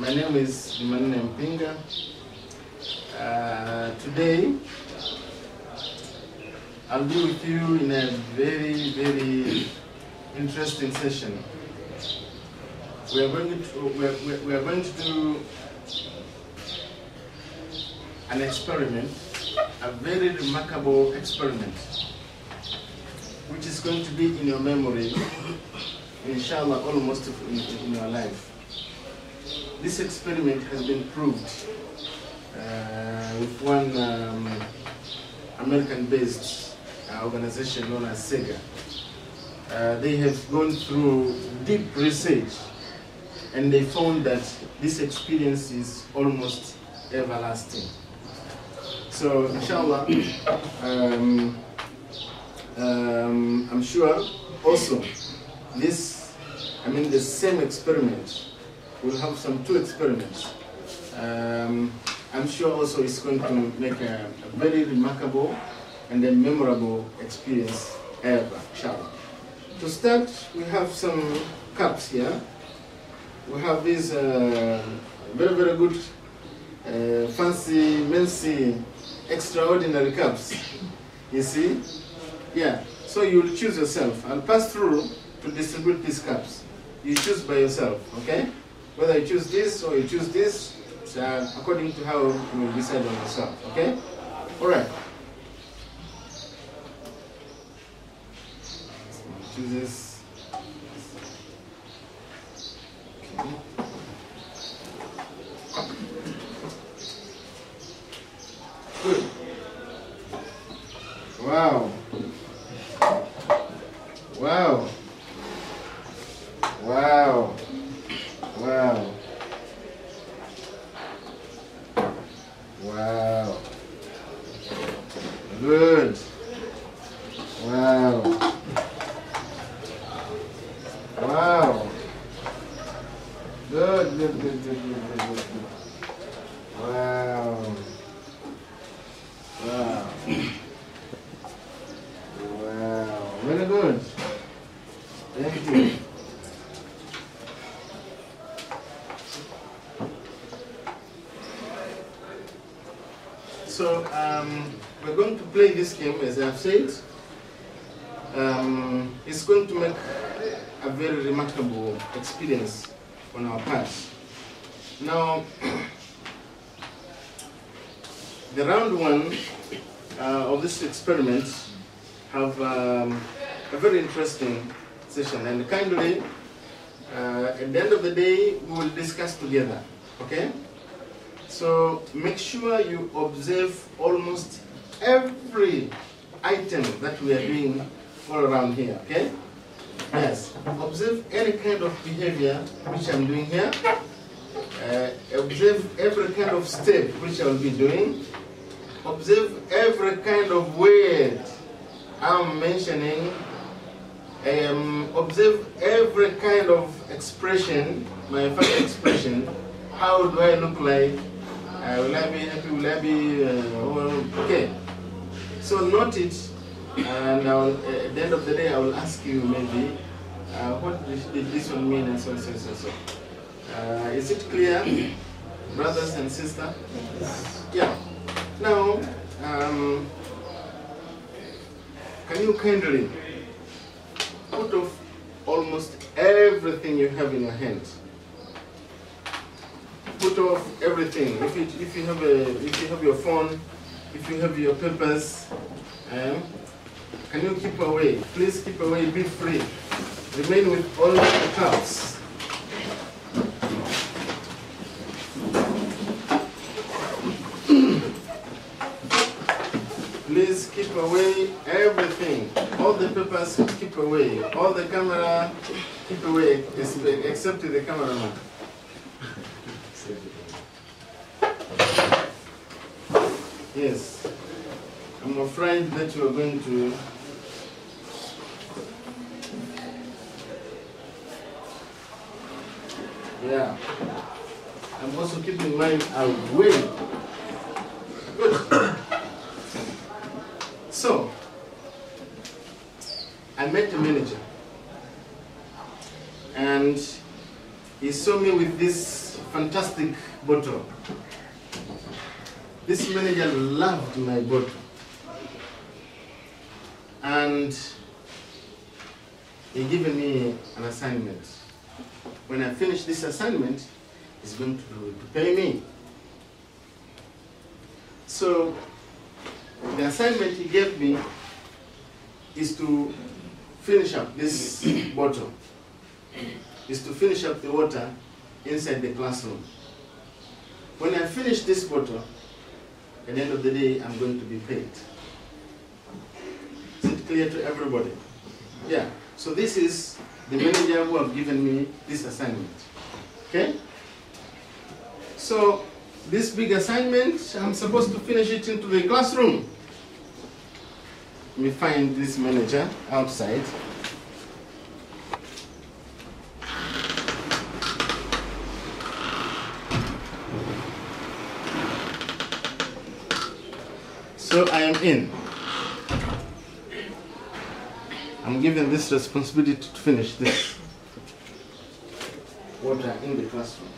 My name is Jumanne Mpinga. Uh, today, I'll be with you in a very, very interesting session. We are going to, we are- we are going to do an experiment, a very remarkable experiment, which is going to be in your memory, inshallah, almost in, in your life. This experiment has been proved uh, with one um, American-based uh, organization known as SEGA. Uh, they have gone through deep research and they found that this experience is almost everlasting. So, inshallah, um, um, I'm sure also this, I mean, the same experiment will have some two experiments. Um, I'm sure also it's going to make a, a very remarkable and a memorable experience ever, inshallah. To start, we have some cups here. We have these uh, very, very good, uh, fancy, fancy, extraordinary cups. You see? Yeah. So you'll choose yourself. I'll pass through to distribute these cups. You choose by yourself, okay? Whether you choose this or you choose this, uh, according to how you decide on yourself, okay? All right. Choose this. Okay. Good. Wow. Wow. Wow. Wow. Wow. Good. Wow. Wow. Good, good, good, good, good, good, good, good. Wow. Wow. Wow. Very good. Thank you. So um, we're going to play this game, as I've said. Um, it's going to make a very remarkable experience on our part. Now, the round one uh, of this experiment have um, a very interesting session, and kindly, uh, at the end of the day, we will discuss together. Okay? So make sure you observe almost every item that we are doing all around here, okay? Yes, observe any kind of behavior which I'm doing here. Uh, observe every kind of step which I will be doing. Observe every kind of word I'm mentioning. Um, observe every kind of expression, my facial expression. How do I look like? Uh, will I be happy? Will I be uh, okay? So note it, and I will, uh, at the end of the day, I will ask you maybe uh, what did this one mean, and so on, so so so. Uh, is it clear, brothers and sisters? Yeah. Now, um, can you kindly put off almost everything you have in your hand? put off everything. If you, if you have a if you have your phone, if you have your papers, um, can you keep away? Please keep away. Be free. Remain with all the cups. Please keep away everything. All the papers keep away. All the camera keep away, except the cameraman. Yes. I'm afraid that you are going to. Yeah. I'm also keeping mine away. Good. so, I met the manager. And he saw me with this fantastic bottle. This manager loved my bottle. And he given me an assignment. When I finish this assignment, he's going to, to pay me. So the assignment he gave me is to finish up this bottle, is to finish up the water inside the classroom. When I finish this bottle, at the end of the day, I'm going to be paid. Is it clear to everybody? Yeah. So this is the manager who have given me this assignment. Okay? So this big assignment, I'm supposed to finish it into the classroom. Let me find this manager outside. So I am in. I'm given this responsibility to finish this water in the classroom.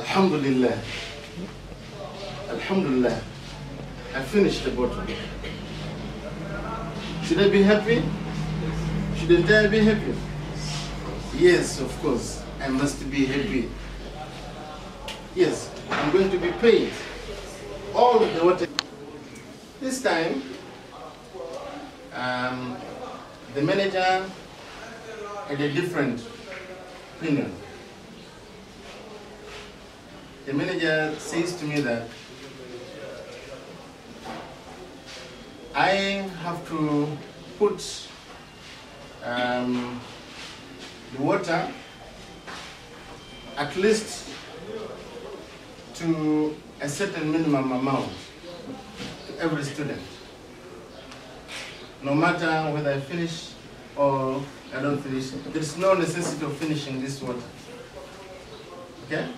Alhamdulillah. Alhamdulillah. I finished the bottle. Should I be happy? Shouldn't I be happy? Yes, of course. I must be happy. Yes, I'm going to be paid. All the water. This time, um, the manager had a different opinion the manager says to me that I have to put um, the water at least to a certain minimum amount to every student. No matter whether I finish or I don't finish, there's no necessity of finishing this water. Okay?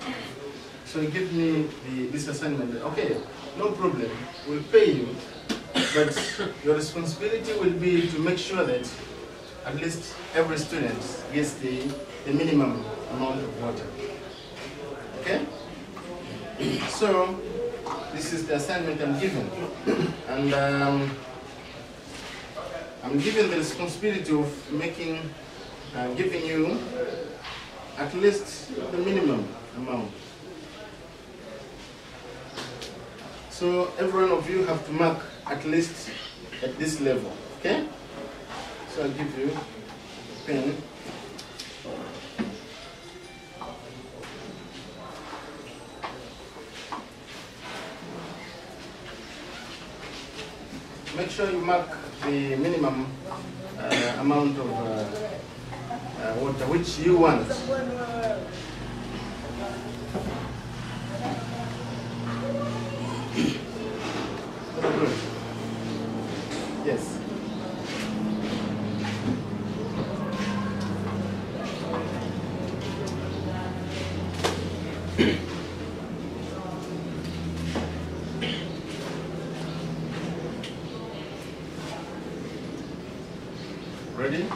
So he gave me the, this assignment. Okay, no problem. We'll pay you, but your responsibility will be to make sure that at least every student gets the, the minimum amount of water. Okay? So this is the assignment I'm given, and um, I'm given the responsibility of making, uh, giving you at least the minimum amount. So every one of you have to mark at least at this level, okay? So I'll give you a pen. Make sure you mark the minimum uh, amount of uh, uh, water which you want. Good. Yes. Ready?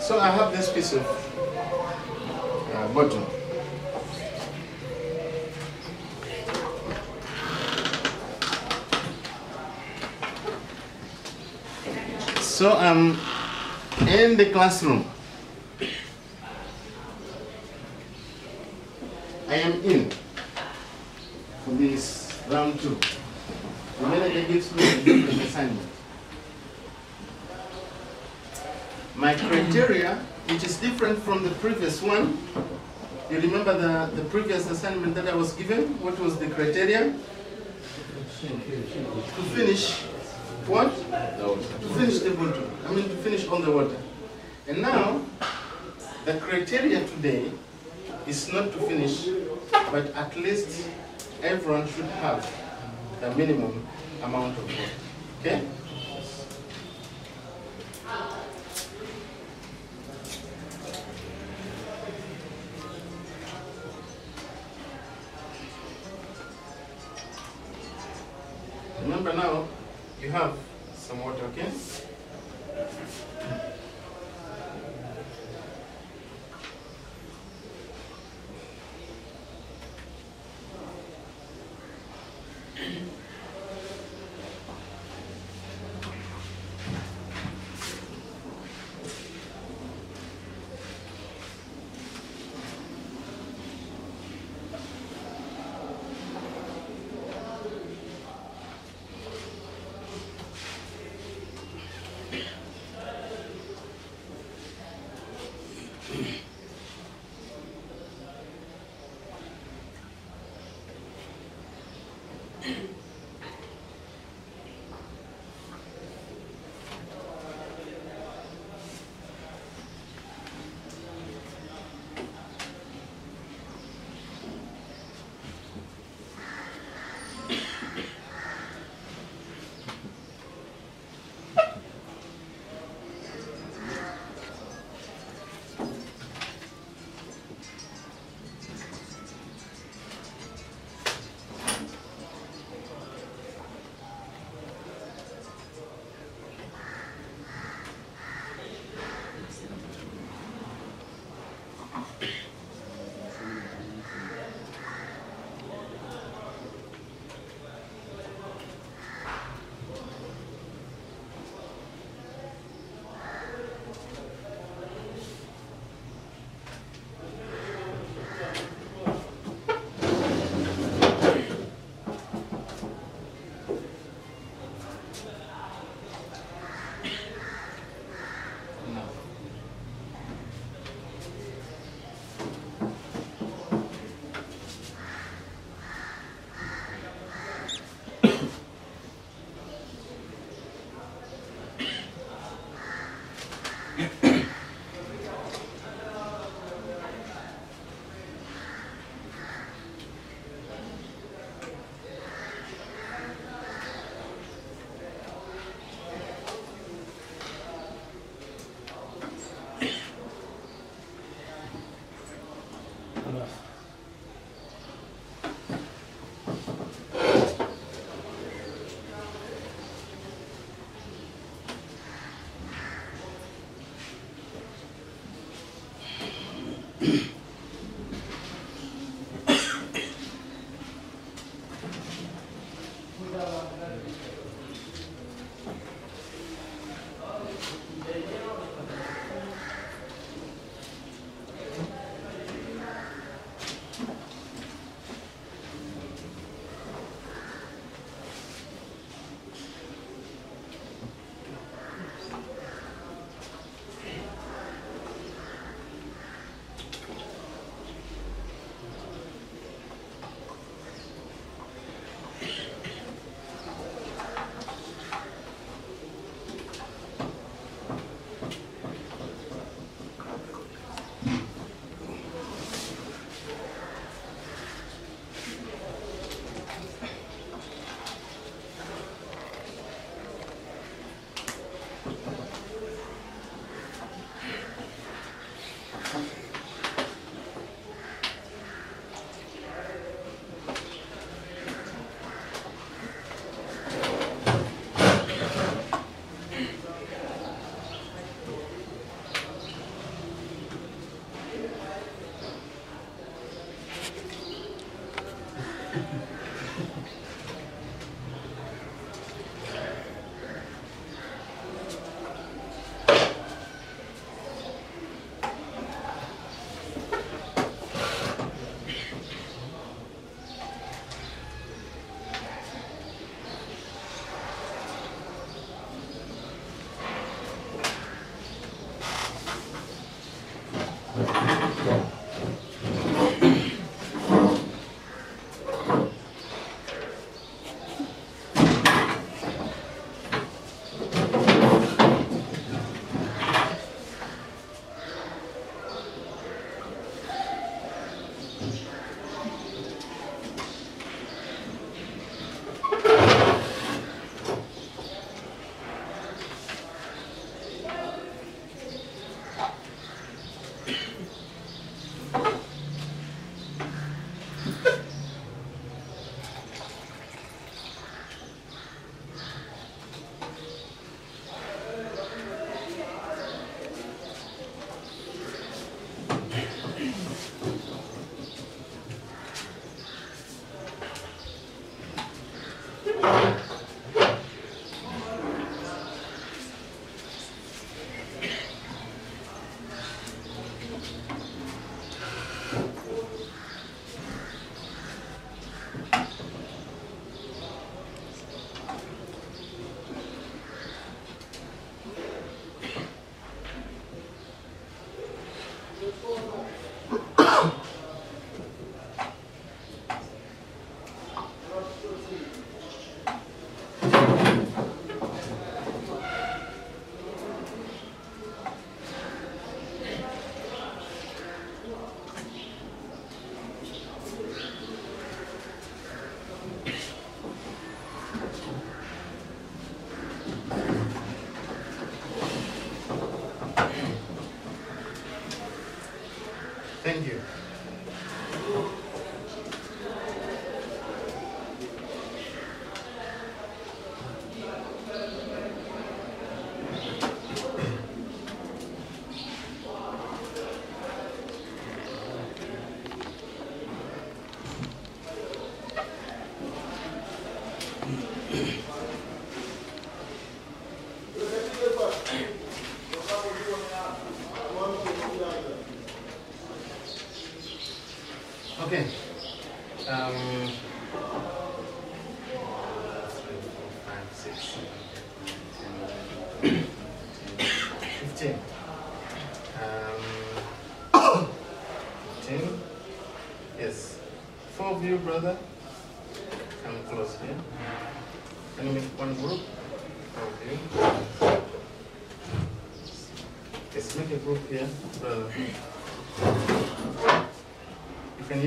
So I have this piece of uh, button. So I'm in the classroom. I am in for this round two. The manager gives me a assignment. My criteria, which is different from the previous one, you remember the, the previous assignment that I was given? What was the criteria? To finish what? To finish the water. I mean to finish on the water. And now, the criteria today is not to finish, but at least everyone should have the minimum amount of work. Okay?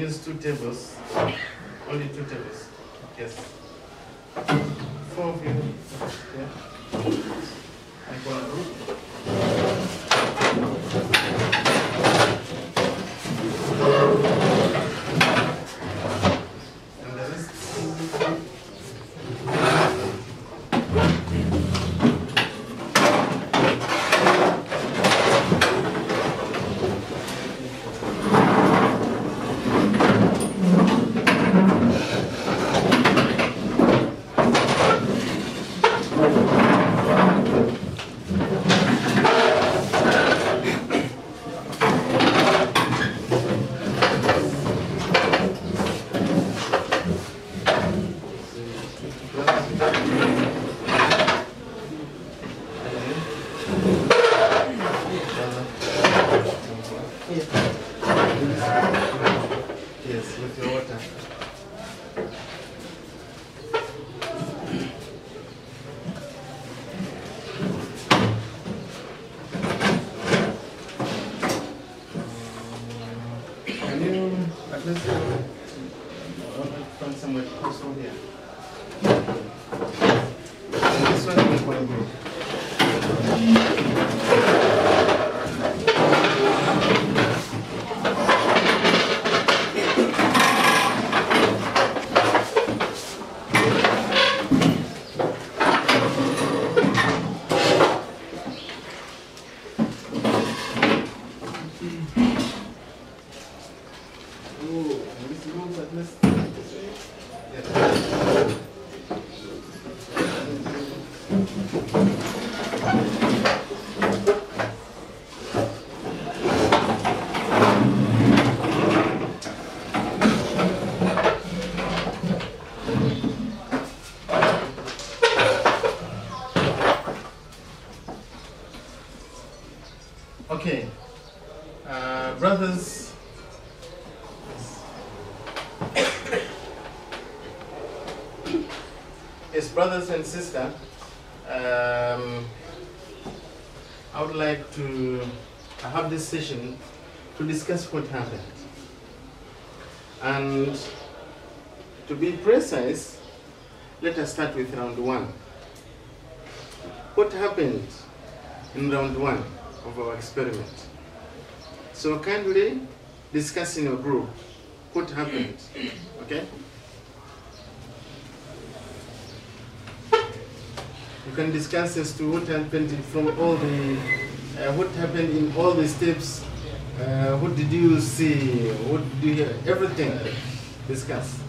You two tables, only two tables. Yes. Brothers and sisters, um, I would like to have this session to discuss what happened. And to be precise, let us start with round one. What happened in round one of our experiment? So kindly discuss in your group what happened, okay? You can discuss as to what happened from all the, uh, what happened in all the steps, uh, what did you see, what did you hear, everything. Discuss.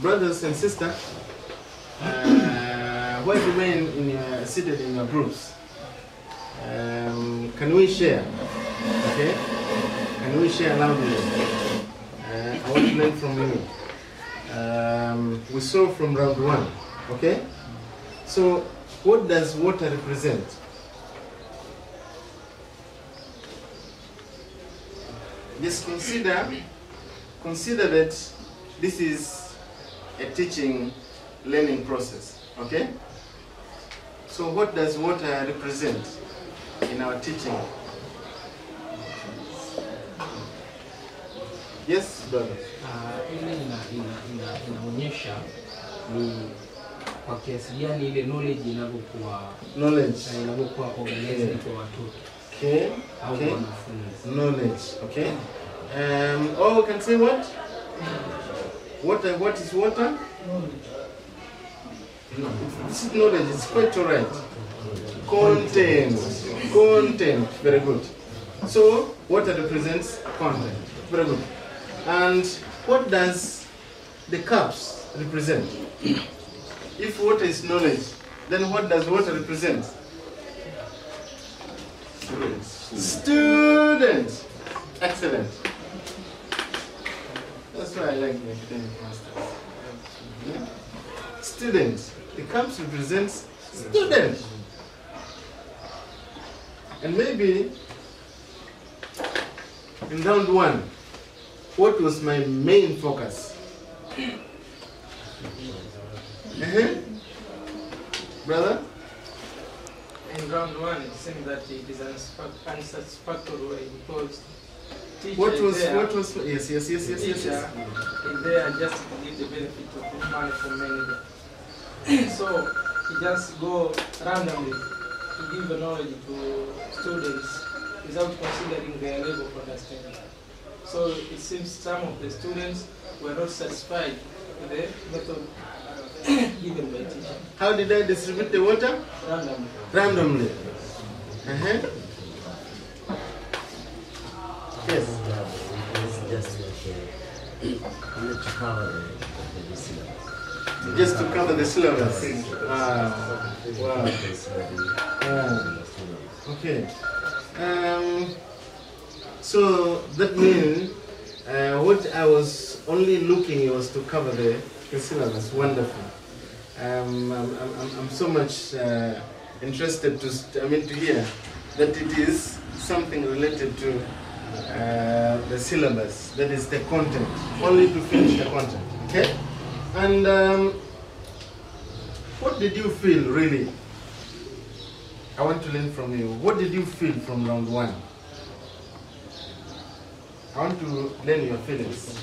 Brothers and sisters, uh, who remain in your, seated in your groups, um, can we share? Okay, can we share loudly? Uh, I want to learn from you. Um, we saw from round one. Okay, so what does water represent? Just consider consider that this is a teaching learning process okay? So what does water represent in our teaching? Yes brother. Ah, ile ina, inaonyesha ni kwa kiasi gani ile knowledge inavyokuwa knowledge. na inavyokuwa organized kwa watoto okay au okay. wanafunzi. knowledge okay. Um, or we can say what water uh, what is water? This is knowledge it's quite all right. Content content very good. So water represents content very good. And what does the cups represent? If water is knowledge then what does water represent? Students. Excellent. That's why I like the academic masters. Yeah. Student. The cups represents students. And maybe in round one, what was my main focus? Uh-huh. Brother? In round one, it seems that it is unsatisfac- unsatisfactory because teacher What was there, what was yes yes yes yes yes, yes. is there just to give the benefit of money for many. so he just go randomly to give the knowledge to students without considering their level of understanding. So it seems some of the students were not satisfied with the method given by teacher How did I distribute the water? randomly. Randomly. Uh-huh. Yes. It's just like a, only to cover the, the syllabus. Just to cover the syllabus. Wow. Wow. Wow. syllabus. Okay. Um, so that means uh, what I was only looking was to cover the, the syllabus. Wonderful. Um, I'm, I'm, I'm- I'm so much uh, interested to, I mean, to hear that it is something related to uh, the syllabus, that is the content, only to finish the content. Okay? And um, what did you feel really? I want to learn from you. What did you feel from round one? I want to learn your feelings.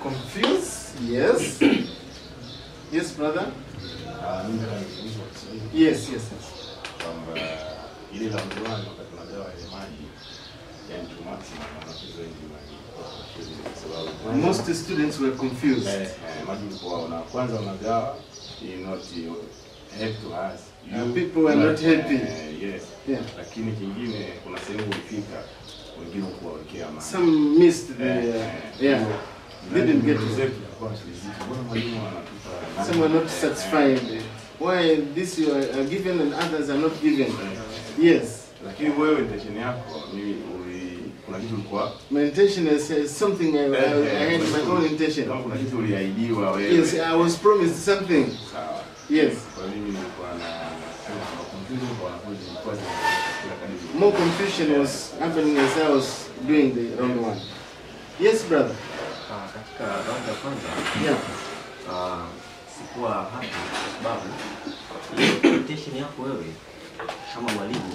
Confused? Yes. yes, brother? Mimi nataka nikuulize kwa Kiswahili Yes, yes, yes. kwamba ile la mduani maximum wanafunzi wengi confused kwa sababu Most students were confused. eh, eh, kwanza not help to us Uh, people were not happy. Uh, yes Yeah. lakini kingine kuna sehemu ulifika wengine kuwawekea maana Some missed the, uh, yeah, didn't get to anatupa Some were not satisfied. Why this you are given and others are not given? Yes. lakini wewe intention yako ni uli kuna kitu ulikuwa My intention is, is something I, I, I had my own intention. kama kuna kitu uliahidiwa wewe Yes, I was promised something. sawa Yes. kwa mimi nilikuwa na confusion kwa wanafunzi ilikuwa zinaendelea kila kadri More confusion was happening as I was doing the round one. Yes, brother. Ah, katika round ya kwanza Yeah. ah, sikuwa hapo kwa sababu intention yako wewe kama mwalimu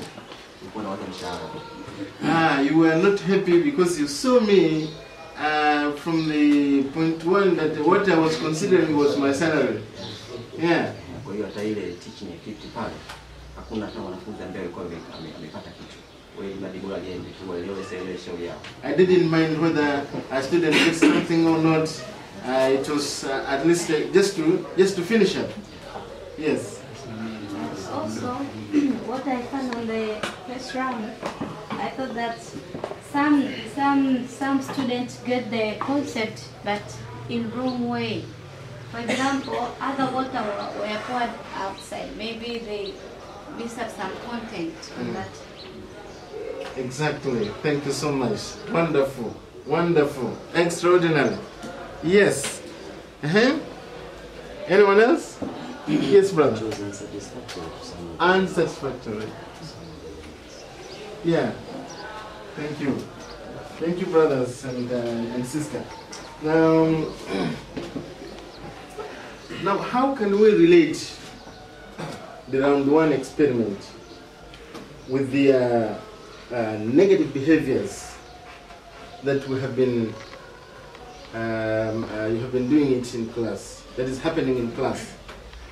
Ah, you were not happy because you saw me uh, from the point one that what I was considering was my salary. Yeah. Kwa hiyo hata ile teaching pale hakuna hata ambaye alikuwa amepata kitu I didn't mind whether a student gets something or not. Uh, it was uh, at least uh, just to just to finish up. Yes. Also, what I found on the first round, I thought that some some some students get the concept but in wrong way. For example, other water were, poured outside. Maybe they miss up some content on that. Exactly. Thank you so much. Wonderful. Wonderful. Extraordinary. Yes. Uh-huh. Anyone else? Yes, brother. Unsatisfactory. Yeah. Thank you. Thank you, brothers and, uh, and sister. Now, now, how can we relate the round one experiment with the uh, uh, negative behaviors that we have been um, uh, you have been doing it in class, that is happening in class?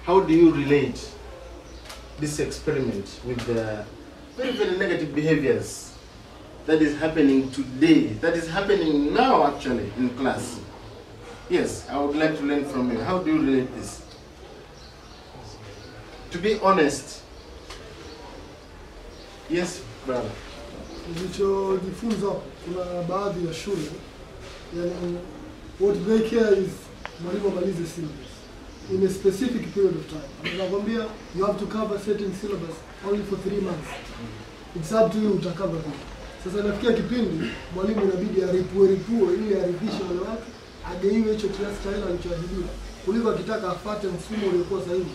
How do you relate this experiment with the very, very negative behaviors that is happening today, that is happening now actually in class. Yes, I would like to learn from you. How do you relate this? To be honest, yes, brother. Nilichojifunza kuna baadhi ya shule yani what they care is mwalimu amalize syllabus in a specific period of time. Anakwambia you have to cover certain syllabus only for three months. It's up to you utakava vipi. Sasa nafikia kipindi mwalimu inabidi aripue ripue ili aridhishe wale watu ageiwe hicho kiasi cha hela alichoahidiwa kuliko akitaka afate mfumo uliokuwa sahihi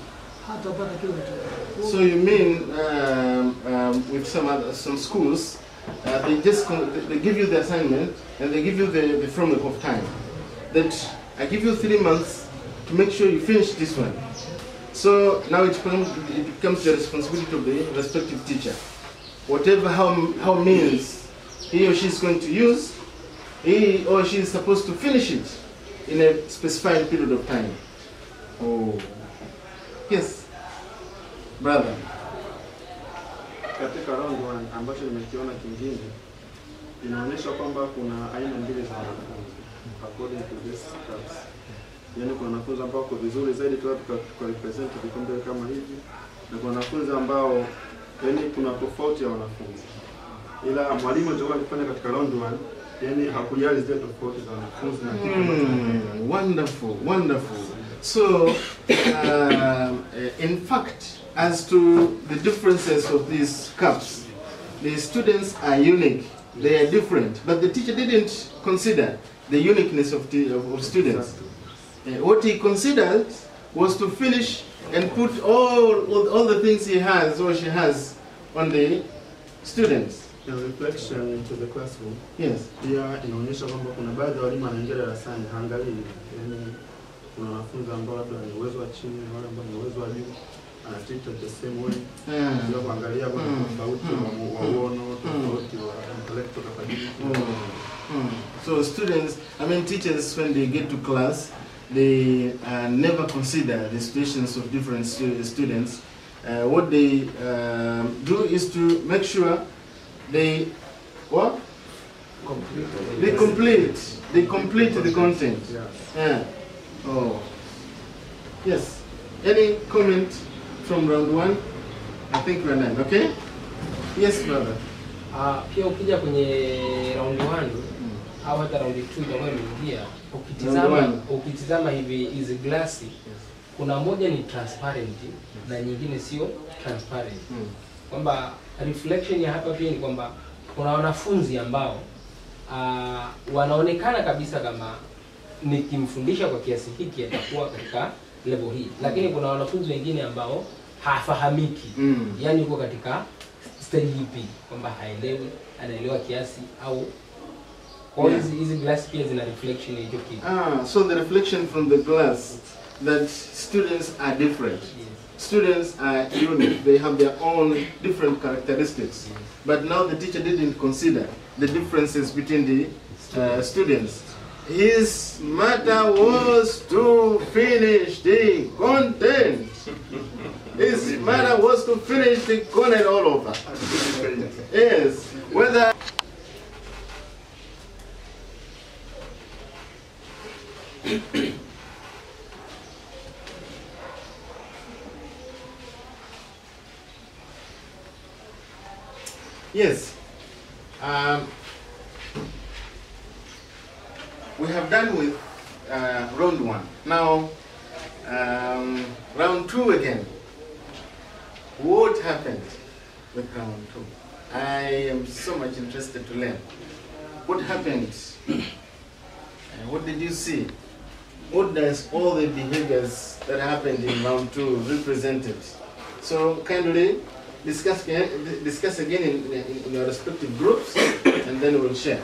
hatapata kile anachotaka. So you mean um, um, with some other, some schools, uh, they just they give you the assignment and they give you the, the framework of time. That I give you three months to make sure you finish this one. So now it becomes, it becomes the responsibility of the respective teacher. Whatever how, how means he or she is going to use, he or she is supposed to finish it in a specified period of time. Oh, yes, brother. katika round one ambacho nimekiona kingine inaonyesha kwamba kuna aina mbili za wanafunzi according to this stats. Yaani kuna wanafunzi ambao wako vizuri zaidi tu tuka represent vikombe kama hivi na kuna wanafunzi ambao yani kuna tofauti ya wanafunzi, ila mwalimu alichokuwa akifanya katika round one yani hakujali zile tofauti za wanafunzi na Mm, wonderful, wonderful. So, uh, in fact, as to the differences of these cups, the students are unique. They are different, but the teacher didn't consider the uniqueness of, the, of, of students. Uh, what he considered was to finish and put all, all, all the things he has or she has on the students. na reflection into the classroom Yes. pia inaonyesha kwamba kuna baadhi ya walimu wanaingia darasani haangalii, yani kuna wanafunzi ambao labda ni uwezo wa chini na wale ambao ni uwezo wa juu ana treat the same way Mm. bila kuangalia kuna Mm. tofauti wa wa uono, tofauti wa intellectual capability. Mm. So students, I mean teachers, when they get to class, they uh, never consider the situations of different stu- students. Uh, what they um, do is to make sure they what They complete. They complete the content. Yeah. Oh. Yes. Any comment from round one? I think we're done. Okay. Yes, brother. Ah, pia ukija kwenye round 1 au hata round 2 itakuwa imeingia, Round ukitizama ukitizama hivi hizi glasi kuna moja ni transparent na nyingine sio transparent. Mm. Kwamba reflection ya hapa pia ni kwamba kuna wanafunzi ambao uh, wanaonekana kabisa kama nikimfundisha kwa kiasi hiki atakuwa katika level hii, lakini kuna wanafunzi wengine ambao hafahamiki Mm. yani yuko katika stage ipi, kwamba haelewi, anaelewa kiasi au kwa hiyo hizi hizi glass pia zina reflection ya hicho kitu. Ah, so the reflection from the glass that students are different. Students are unique. They have their own different characteristics. But now the teacher didn't consider the differences between the uh, students. His matter was to finish the content. His matter was to finish the content all over. Yes. Whether Yes. Um, we have done with uh, round one. Now, um, round two again. What happened with round two? I am so much interested to learn. What happened? And what did you see? What does all the behaviors that happened in round two represented? So kindly discuss discuss again in, in, in your respective groups, and then we'll share.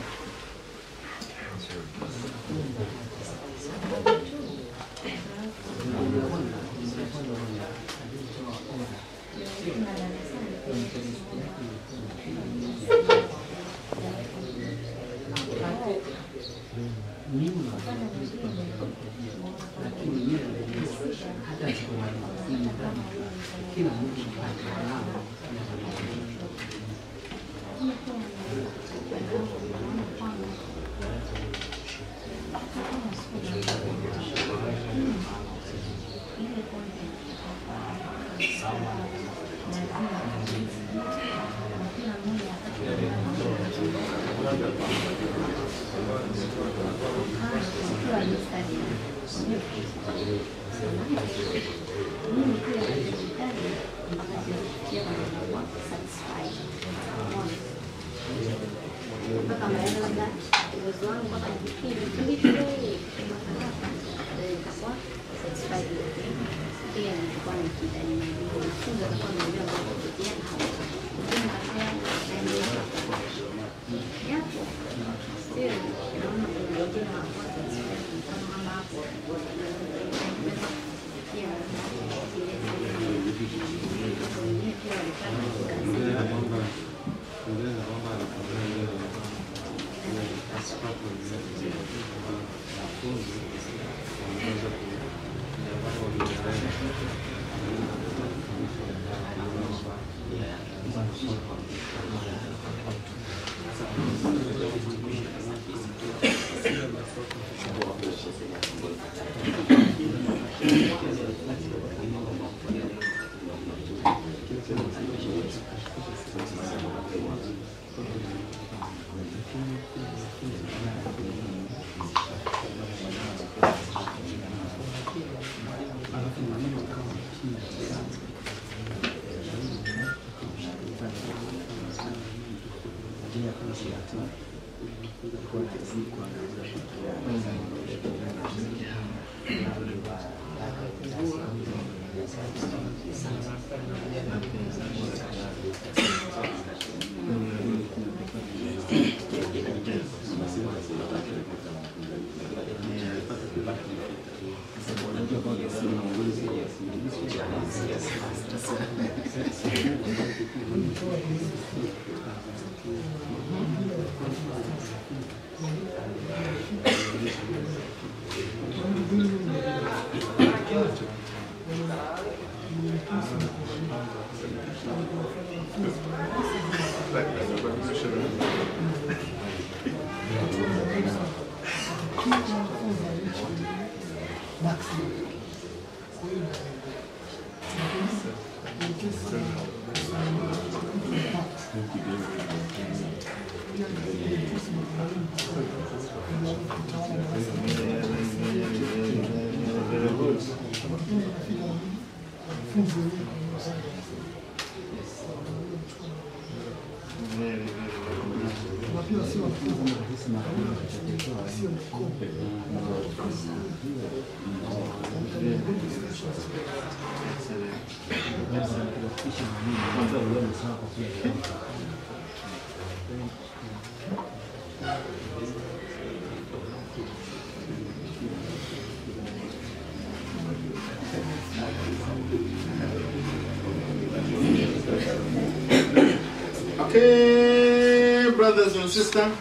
Sisters.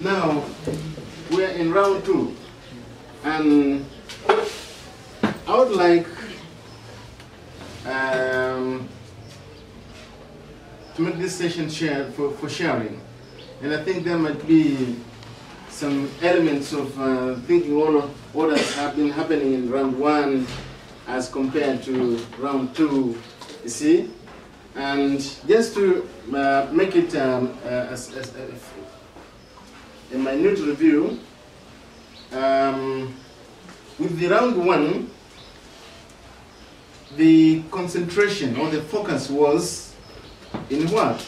Now we're in round two, and I would like um, to make this session for, for sharing, and I think there might be some elements of uh, thinking all of what has have been happening in round one as compared to round two. You see. And just to uh, make it um, uh, as, as, a minute review, um, with the round one, the concentration or the focus was in what?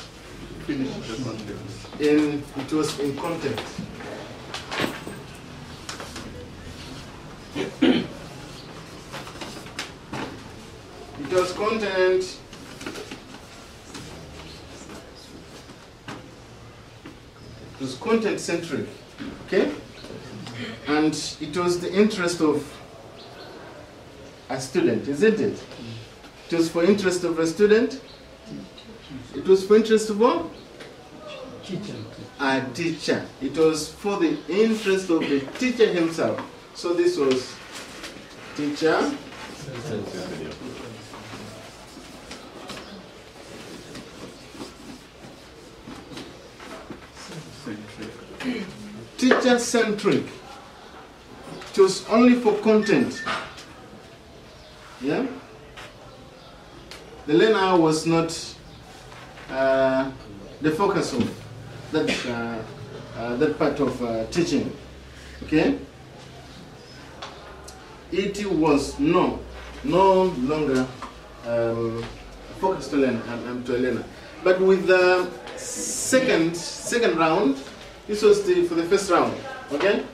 Finish the context. In it was in context. it was content. It was content centric, okay? And it was the interest of a student, isn't it? It was for interest of a student. It was for interest of what? Teacher. A teacher. It was for the interest of the teacher himself. So this was teacher. Teacher centric. It was only for content. Yeah? The learner was not uh, the focus of that, uh, uh, that part of uh, teaching. Okay? It was no, no longer um, focused to learn um, um, to a learner. But with the second second round, this was the, for the first round. Okay?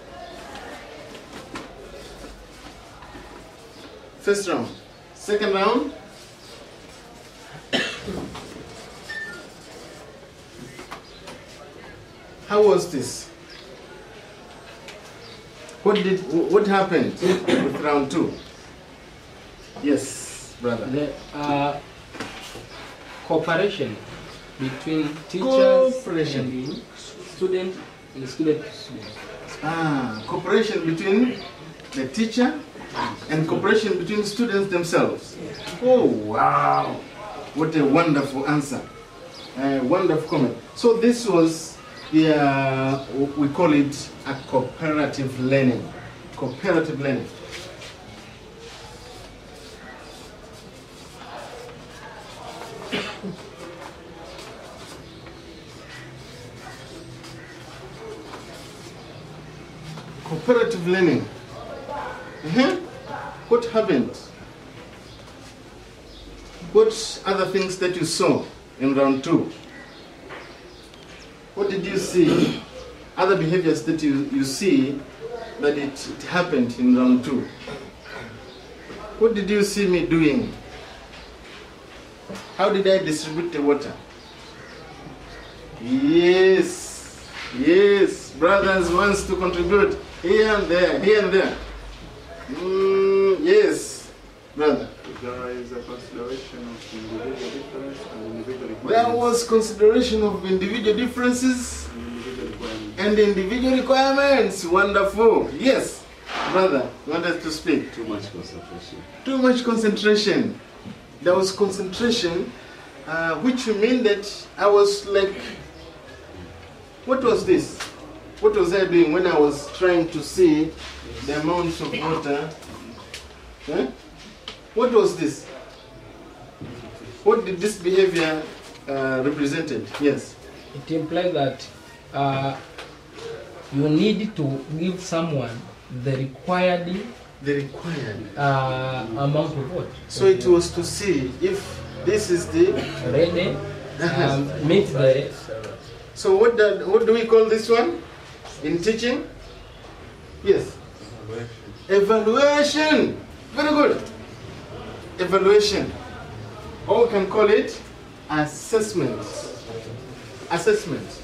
First round. Second round. How was this? What did what happened with round two? Yes, brother. The uh, cooperation between teachers Cooperation. and student and student to student. Ah, cooperation between the teacher and cooperation between students themselves. Oh wow! What a wonderful answer. A wonderful comment. So this was the uh, we call it a cooperative learning. Cooperative learning. Cooperative learning. Uh-huh. What happened? What other things that you saw in round two? What did you see? Other behaviors that you, you see that it, it happened in round two. What did you see me doing? How did I distribute the water? Yes, yes, brothers wants to contribute here and there, here and there. Mm, yes, brother. There is a consideration of individual difference and individual requirements. There was consideration of individual differences and individual requirements. and individual requirements. Wonderful. Yes, brother, you wanted to speak. Too much concentration. Too much concentration. There was concentration, uh, which mean that I was like, what was this? What was I doing when I was trying to see the amounts of water? Huh? What was this? What did this behavior uh, represented? Yes. It implies that uh, you need to give someone the required The required. uh, amount of water. So it was to see if this is the. ready um, meet the So what do, what do we call this one in teaching? Yes. Evaluation. Very good. Evaluation. Or we can call it assessment. Assessment.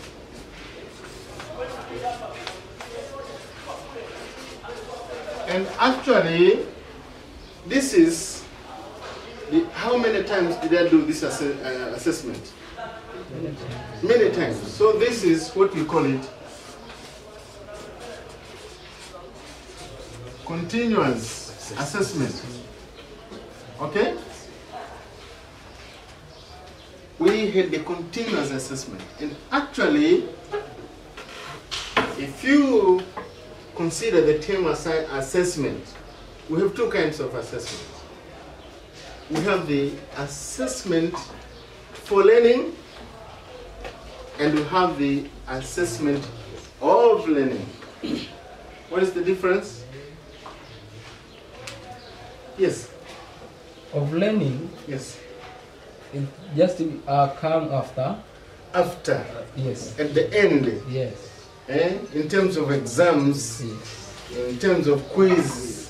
And actually, this is the, how many times did I do this uh, assessment? Many times. So this is what we call it continuous assessment. Okay? We had the continuous assessment. And actually, if you consider the term assessment, we have two kinds of assessment. We have the assessment for learning and we have the assessment of learning. What is the difference? Yes, of learning. yes. It just uh, come after. After, Yes. at the end, Yes. eh, in terms of exams, Yes. in terms of quiz,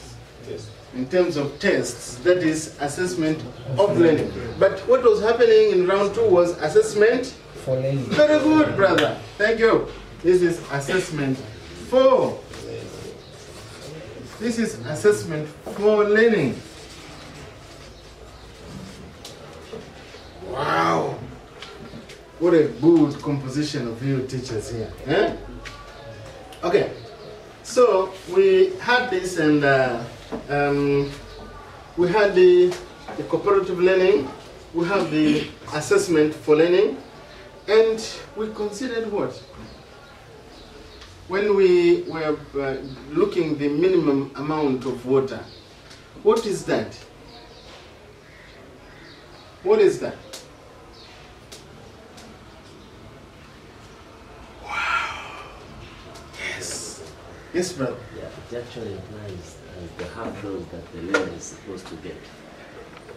in terms of tests, that is assessment of learning. But what was happening in round two was assessment For learning. Very good, brother. Thank you. This is assessment for. This is assessment for learning. Wow. What a good composition of you teachers here. Eh? Okay. So we had this and uh, um, we had the, the cooperative learning, we have the assessment for learning, and we considered what? When we were uh, looking the minimum amount of water, what is that? What is that? Wow. Yes. Yes, brother. Yeah, it actually implies uh, the half dose that the learner is supposed to get.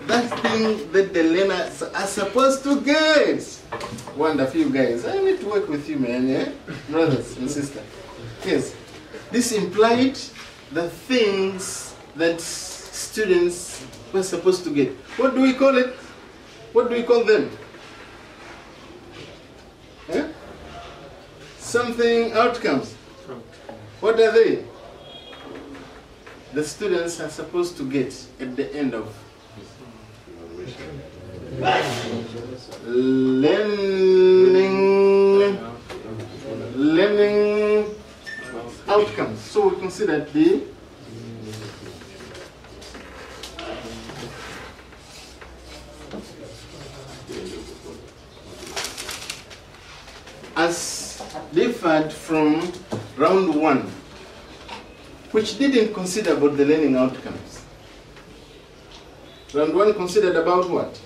That thing that the learners are supposed to get. Wonderful, you guys. I need to work with you, man, yeah? Brothers and sisters. Yes. This implied the things that students were supposed to get. What do we call it? What do we call them? Yeah? Something outcomes. What are they? The students are supposed to get at the end of learning learning outcomes. So we consider the as differed from round one, which didn't consider about the learning outcomes. Round one considered about what?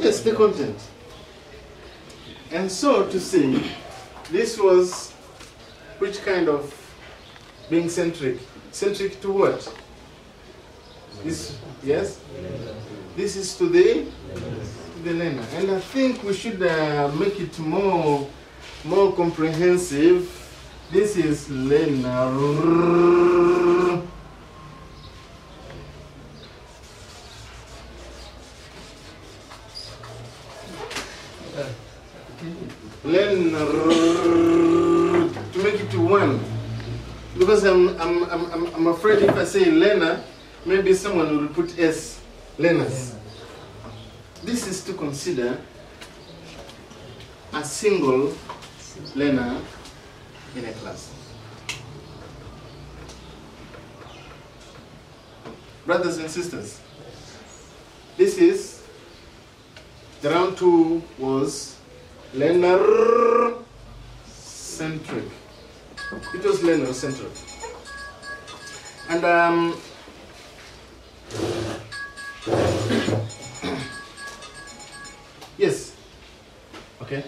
Yes, the content. And so to say, this was which kind of being centric? Centric to what? This, yes? This is to the, the learner. And I think we should uh, make it more, more comprehensive. This is learner to make it to one. Because I'm, I'm, I'm, afraid if I say learner, maybe someone will put S, learners. This is to consider a single learner in a class. Brothers and sisters, this is the round two was learner learner-centric. It was learner-centric. And um, yes, okay.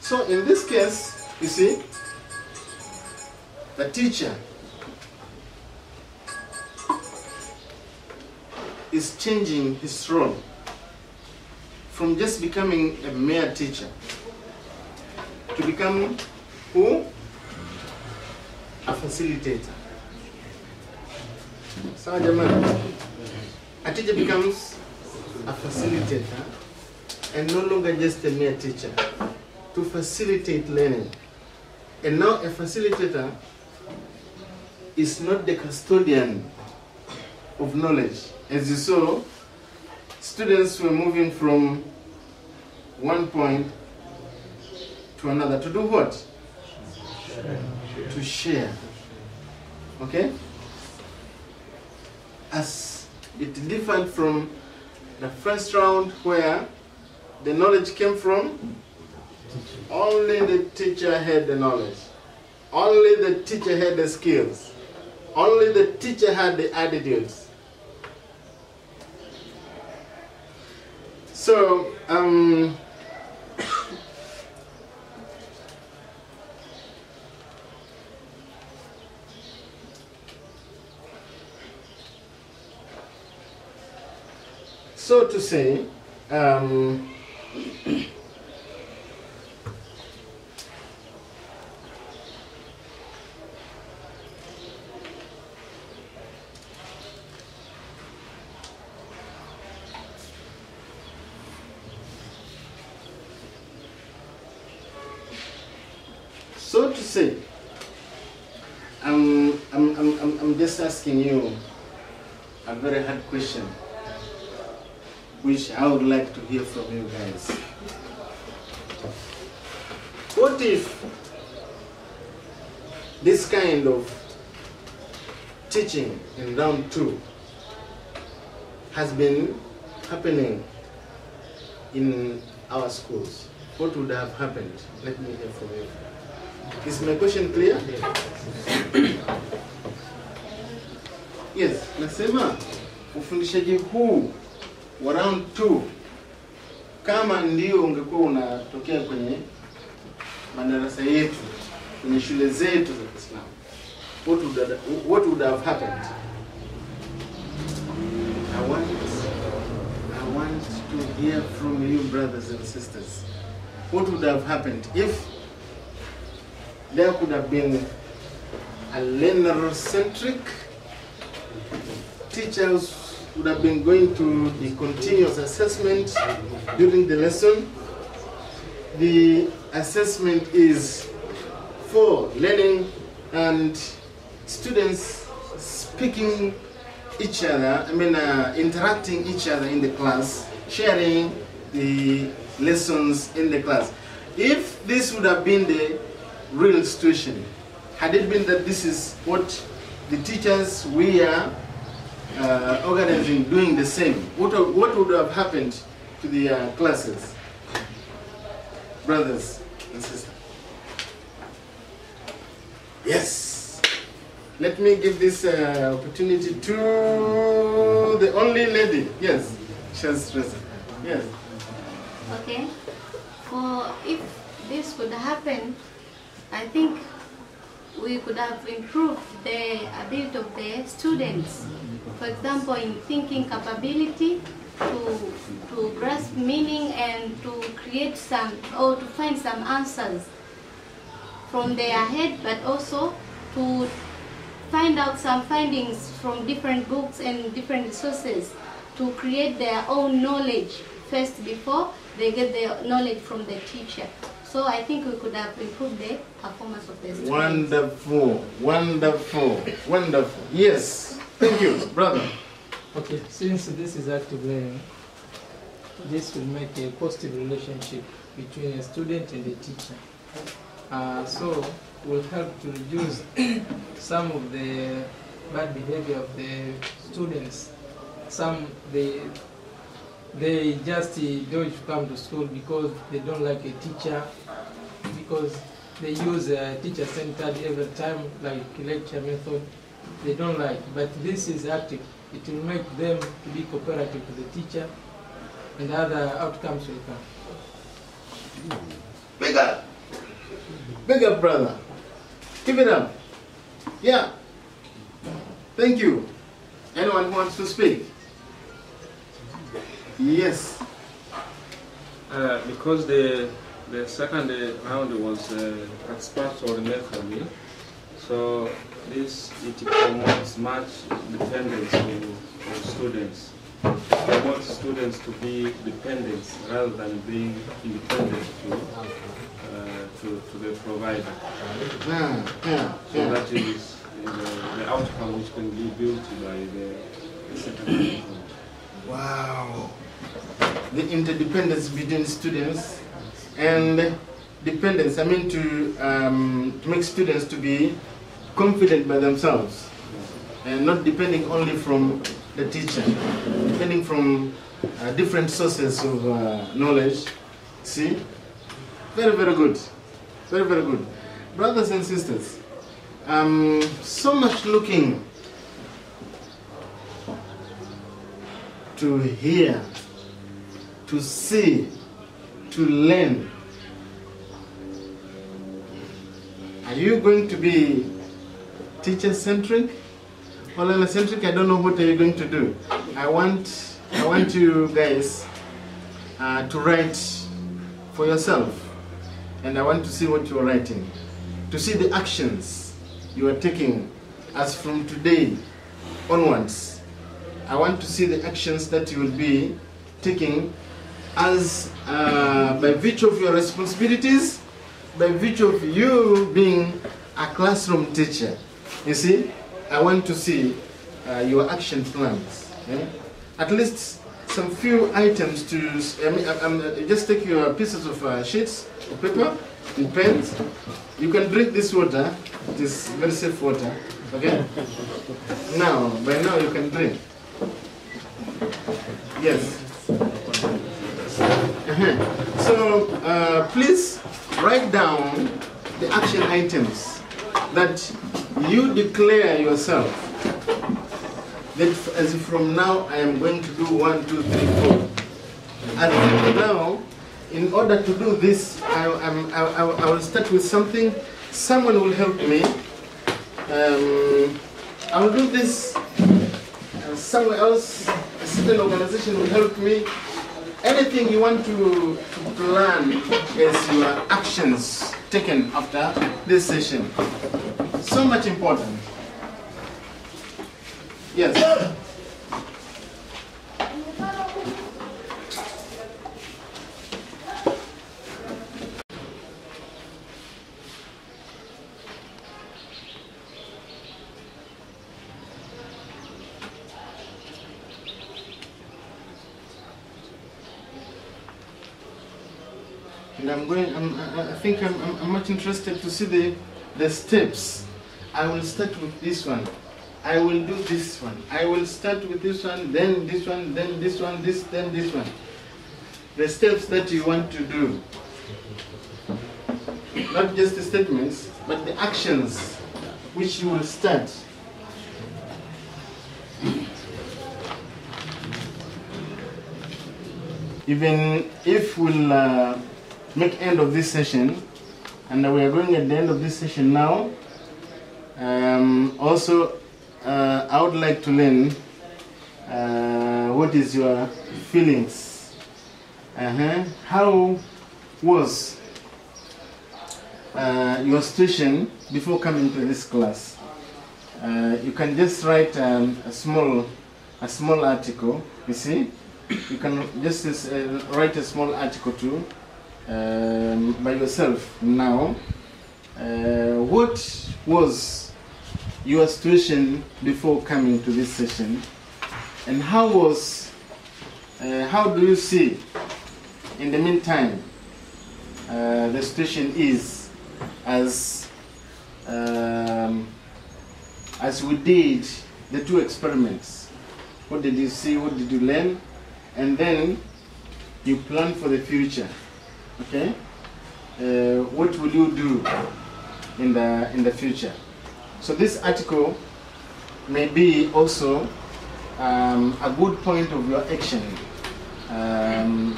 So in this case, you see, the teacher is changing his role from just becoming a mere teacher to become who? A facilitator. Sawa jamani? A teacher becomes a facilitator and no longer just a mere teacher to facilitate learning. And now a facilitator is not the custodian of knowledge. As you saw, students were moving from one point to another to do what? To share. Okay? As it differed from the first round where the knowledge came from, only the teacher had the knowledge. Only the teacher had the skills. Only the teacher had the attitudes. So, um, so to say, um, so to say, I'm, I'm, I'm, I'm, I'm just asking you a very hard question, which I would like to hear from you guys. What if this kind of teaching in round two has been happening in our schools? What would have happened? Let me hear from you. Is my question clear? Yes, nasema ufundishaji huu wa round 2 kama ndio ungekuwa unatokea kwenye madarasa yetu kwenye shule zetu za Kiislamu, what would have, what would have happened? I want I want to hear from you brothers and sisters. What would have happened if there could have been a learner-centric teachers would have been going to the continuous assessment during the lesson. The assessment is for learning and students speaking each other, I mean uh, interacting each other in the class, sharing the lessons in the class. If this would have been the real situation, had it been that this is what the teachers we are uh, organizing doing the same, what, what would have happened to the uh, classes? Brothers and sisters. Yes. Let me give this uh, opportunity to the only lady. Yes, she's present. Yes. Okay. For if this could happen, I think we could have improved the ability of the students. For example, in thinking capability to to grasp meaning and to create some or to find some answers from their head, but also to find out some findings from different books and different sources to create their own knowledge first before they get their knowledge from the teacher. So I think we could have improved the performance of the students. Wonderful, wonderful, wonderful. Yes. Thank you, brother. Okay, since this is active learning, this will make a positive relationship between a student and a teacher. Uh, so, will help to reduce some of the bad behavior of the students. Some they they just don't come to school because they don't like a teacher, because they use a teacher-centered every time, like lecture method. They don't like, but this is active. It will make them to be cooperative to the teacher, and other outcomes will come. Big up. Big up, brother. Give it up. Yeah. Thank you. Anyone who wants to speak? Yes. Uh, because the the second uh, round was uh, exploratory method, so this it promotes much dependence of students. It promotes students to be dependent rather than being independent to uh, to, to the provider. So that is the, the outcome which can be built by the, second method. Wow. The interdependence between students and dependence, I mean to, um, to make students to be confident by themselves and not depending only from the teacher, depending from uh, different sources of uh, knowledge. See? Very, very good. Very, very good. Brothers and sisters, um, so much looking to hear, to see, to learn. Are you going to be teacher centric or learner centric? I don't know what are you going to do. I want, I want you guys uh, to write for yourself, and I want to see what you are writing, to see the actions you are taking as from today onwards. I want to see the actions that you will be taking as uh, by virtue of your responsibilities, by virtue of you being a classroom teacher. You see, I want to see uh, your action plans. eh? At least some few items to. I mean, I- I'm, uh, just take your pieces of uh, sheets of paper and pens. You can drink this water. It is very safe water. Okay. Now, by now you can drink. Yes. Uh-huh. So uh, please write down the action items that you declare yourself that as from now I am going to do one, two, three, four. And now, in order to do this, I, I, I, I will start with something. Someone will help me. Um, I will do this uh, somewhere else, a certain organization will help me. Anything you want to, to plan is your actions taken after this session. So much important. Yes. And I'm going, I'm, I think I'm, I'm, I'm much interested to see the, the steps. I will start with this one. I will do this one. I will start with this one, then this one, then this one, this, then this one. The steps that you want to do. Not just the statements, but the actions which you will start. Even if we'll uh, make end of this session, and we are going at the end of this session now, um, also, uh, I would like to learn uh, what is your feelings. Uh-huh. How was uh, your situation before coming to this class? Uh, you can just write um, a small, a small article. You see, you can just uh, write a small article too um, by yourself now. Uh, what was your situation before coming to this session, and how was, uh, how do you see, in the meantime, uh, the situation is as um, as we did the two experiments. What did you see? What did you learn? and then you plan for the future. Okay? Uh, what will you do in the in the future? So this article may be also um, a good point of your action um,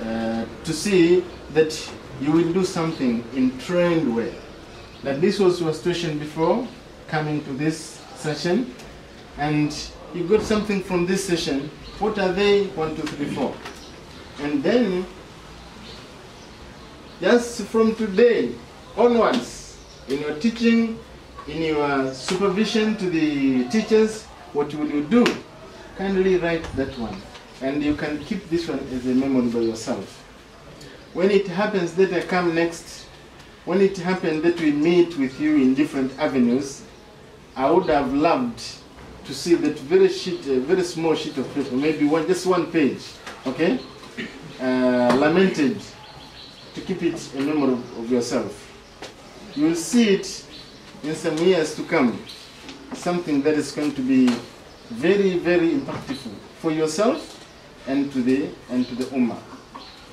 uh, to see that you will do something in trained way. That this was your situation before coming to this session, and you got something from this session. What are they? One, two, three, four, and then just from today onwards, in your teaching, in your supervision to the teachers, what will you do? Kindly write that one. And you can keep this one as a memory by yourself. When it happens that I come next, when it happened that we meet with you in different avenues, I would have loved to see that very sheet, very small sheet of paper, maybe one, just one page, okay? Uh, lamented to keep it a memory of, of yourself. You will see it in some years to come, something that is going to be very, very impactful for yourself and to the and to the ummah.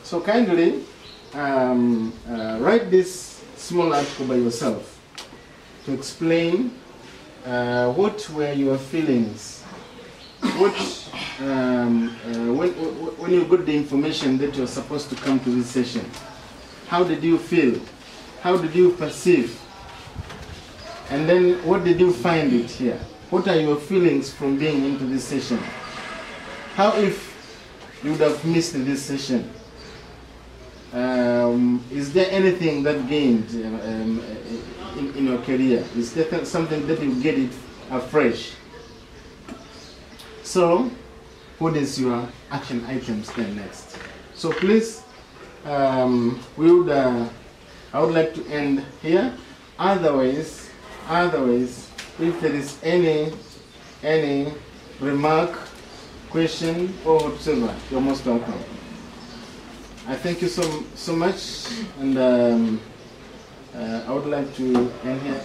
So kindly um, uh, write this small article by yourself to explain uh, what were your feelings, what um, uh, when, when you got the information that you're supposed to come to this session. How did you feel? How did you perceive? And then what did you find it here? What are your feelings from being into this session? How if you would have missed this session? Um, is there anything that gained um, um, in, in your career? Is there something that you get it afresh? So, what is your action items then next? So please, um, we would, uh, I would like to end here. Otherwise, otherwise, if there is any, any remark, question, or whatsoever, you're most welcome. I thank you so so much, and um, uh, I would like to end here.